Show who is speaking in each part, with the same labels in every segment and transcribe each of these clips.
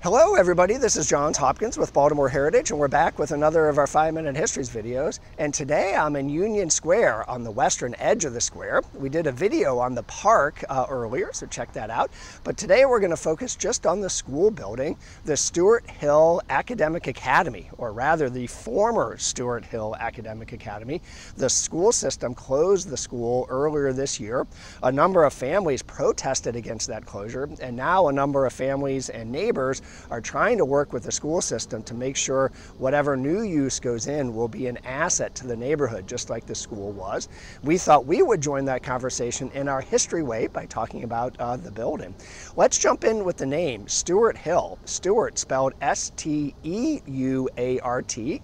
Speaker 1: Hello everybody, this is Johns Hopkins with Baltimore Heritage and we're back with another of our 5 Minute Histories videos. And today I'm in Union Square on the western edge of the square. We did a video on the park uh, earlier, so check that out. But today we're going to focus just on the school building, the Steuart Hill Academic Academy, or rather the former Steuart Hill Academic Academy. The school system closed the school earlier this year. A number of families protested against that closure and now a number of families and neighbors are trying to work with the school system to make sure whatever new use goes in will be an asset to the neighborhood, just like the school was. We thought we would join that conversation in our history way by talking about uh, the building. Let's jump in with the name, Steuart Hill. Steuart spelled S-T-E-U-A-R-T,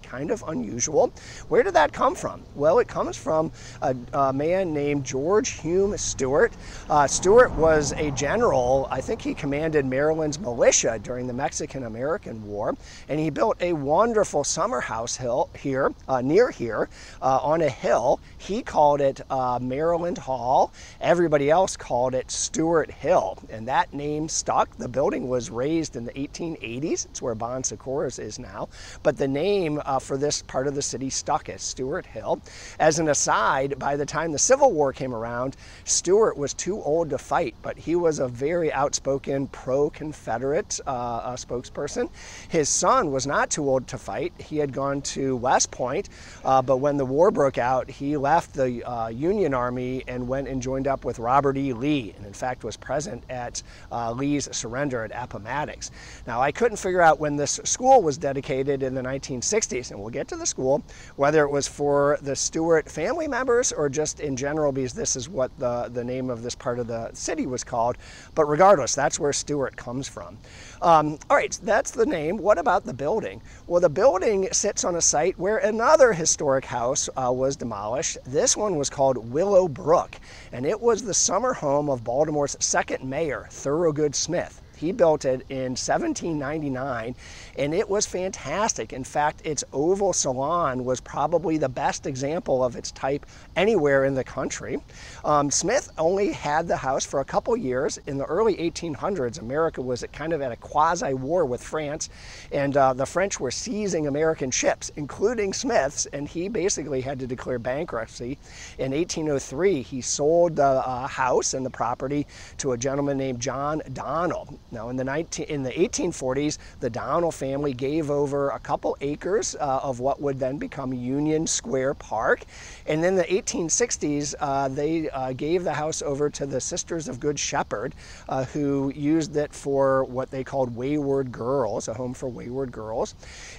Speaker 1: kind of unusual. Where did that come from? Well, it comes from a, a man named George Hume Steuart. Uh, Steuart was a general, I think he commanded Maryland's militia during the Mexican-American War, and he built a wonderful summer house hill here, uh, near here, uh, on a hill. He called it uh, Maryland Hall. Everybody else called it Steuart Hill, and that name stuck. The building was raised in the 1880s. It's where Bon Secours is now, but the name uh, for this part of the city stuck as Steuart Hill. As an aside, by the time the Civil War came around, Steuart was too old to fight, but he was a very outspoken pro-Confederate uh, uh, spokesperson. His son was not too old to fight. He had gone to West Point, uh, but when the war broke out, he left the uh, Union Army and went and joined up with Robert E. Lee, and in fact was present at uh, Lee's surrender at Appomattox. Now, I couldn't figure out when this school was dedicated in the 1960s, and we'll get to the school, whether it was for the Steuart family members or just in general, because this is what the, the name of this part of the city was called. But regardless, that's where Steuart comes from. Um, all right, that's the name. What about the building? Well, the building sits on a site where another historic house uh, was demolished. This one was called Willow Brook, and it was the summer home of Baltimore's second mayor, Thorowgood Smith. He built it in 1799 and it was fantastic. In fact, its oval salon was probably the best example of its type anywhere in the country. Um, Smith only had the house for a couple years. In the early 1800s, America was kind of at a quasi war with France, and uh, the French were seizing American ships, including Smith's, and he basically had to declare bankruptcy. In 1803, he sold the uh, house and the property to a gentleman named John Donnell. Now, in the, 19, in the 1840s, the Donnell family gave over a couple acres uh, of what would then become Union Square Park. And then the 1860s, uh, they uh, gave the house over to the Sisters of Good Shepherd, uh, who used it for what they called Wayward Girls, a home for wayward girls.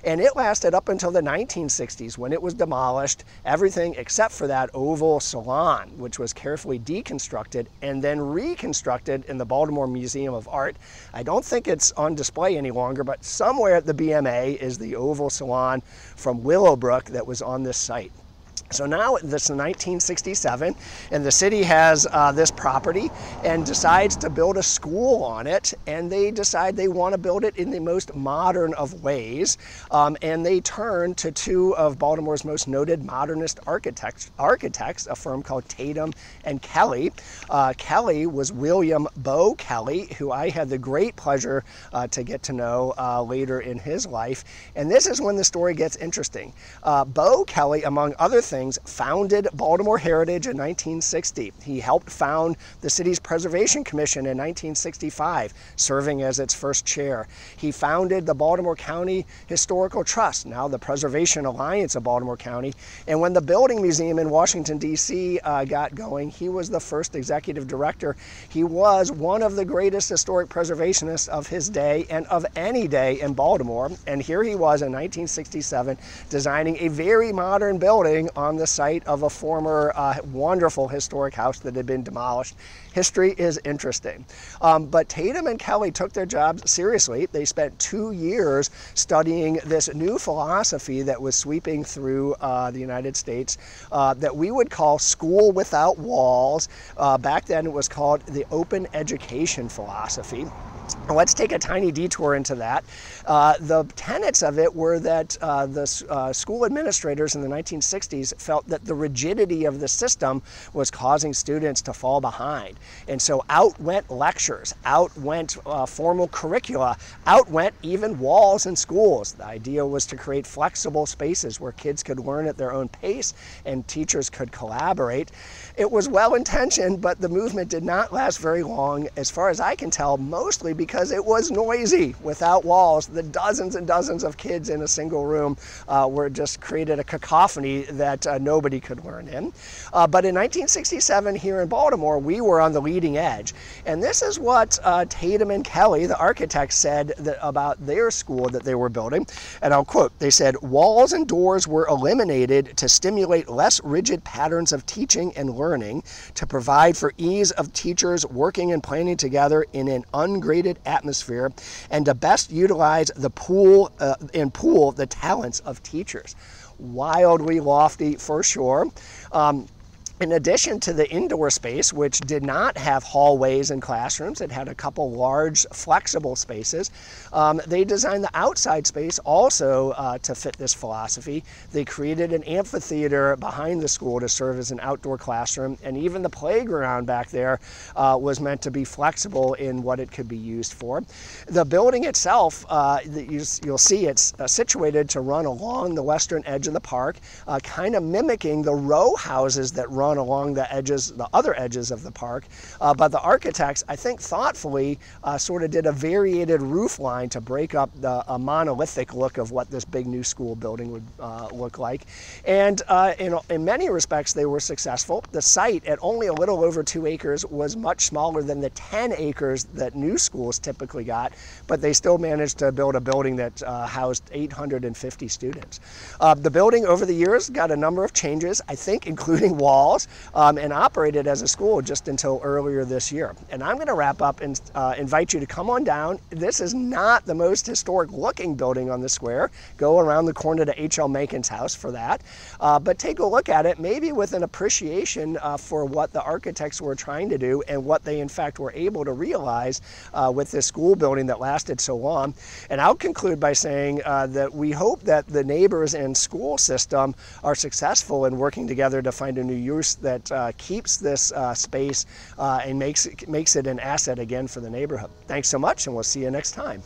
Speaker 1: And it lasted up until the 1960s when it was demolished, everything except for that oval salon, which was carefully deconstructed and then reconstructed in the Baltimore Museum of Art I don't think it's on display any longer, but somewhere at the BMA is the oval salon from Willowbrook that was on this site. So now this is 1967 and the city has uh, this property and decides to build a school on it and they decide they want to build it in the most modern of ways um, and they turn to two of Baltimore's most noted modernist architects, architects a firm called Tatum and Kelly. Uh, Kelly was William Bo Kelly who I had the great pleasure uh, to get to know uh, later in his life and this is when the story gets interesting. Uh, Bow Kelly among other things founded Baltimore Heritage in 1960. He helped found the city's Preservation Commission in 1965, serving as its first chair. He founded the Baltimore County Historical Trust, now the Preservation Alliance of Baltimore County. And when the Building Museum in Washington, D.C. Uh, got going, he was the first executive director. He was one of the greatest historic preservationists of his day and of any day in Baltimore. And here he was in 1967 designing a very modern building on the site of a former uh, wonderful historic house that had been demolished. History is interesting. Um, but Tatum and Kelly took their jobs seriously. They spent two years studying this new philosophy that was sweeping through uh, the United States uh, that we would call school without walls. Uh, back then it was called the open education philosophy. Let's take a tiny detour into that. Uh, the tenets of it were that uh, the uh, school administrators in the 1960s felt that the rigidity of the system was causing students to fall behind. And so out went lectures, out went uh, formal curricula, out went even walls in schools. The idea was to create flexible spaces where kids could learn at their own pace and teachers could collaborate. It was well intentioned, but the movement did not last very long, as far as I can tell, mostly because because it was noisy without walls. The dozens and dozens of kids in a single room uh, were just created a cacophony that uh, nobody could learn in. Uh, but in 1967 here in Baltimore, we were on the leading edge. And this is what uh, Tatum and Kelly, the architects, said about their school that they were building. And I'll quote, they said, walls and doors were eliminated to stimulate less rigid patterns of teaching and learning, to provide for ease of teachers working and planning together in an ungraded atmosphere and to best utilize the pool uh, and pool the talents of teachers. Wildly lofty for sure. Um, in addition to the indoor space, which did not have hallways and classrooms, it had a couple large flexible spaces. Um, they designed the outside space also uh, to fit this philosophy. They created an amphitheater behind the school to serve as an outdoor classroom, and even the playground back there uh, was meant to be flexible in what it could be used for. The building itself, uh, you'll see it's uh, situated to run along the western edge of the park, uh, kind of mimicking the row houses that run along the edges, the other edges of the park. Uh, but the architects, I think thoughtfully, uh, sort of did a variated roof line to break up the monolithic look of what this big new school building would uh, look like. And uh, in, in many respects, they were successful. The site, at only a little over two acres, was much smaller than the 10 acres that new schools typically got, but they still managed to build a building that uh, housed 850 students. The building over the years got a number of changes, I think including walls um, and operated as a school just until earlier this year. And I'm going to wrap up and uh, invite you to come on down. This is not the most historic looking building on the square. Go around the corner to H.L. Mencken's house for that. Uh, but take a look at it, maybe with an appreciation uh, for what the architects were trying to do and what they in fact were able to realize uh, with this school building that lasted so long. And I'll conclude by saying uh, that we hope that the neighbors and school system are successful in working together to find a new use that uh, keeps this uh, space uh, and makes it, makes it an asset again for the neighborhood. Thanks so much, and we'll see you next time.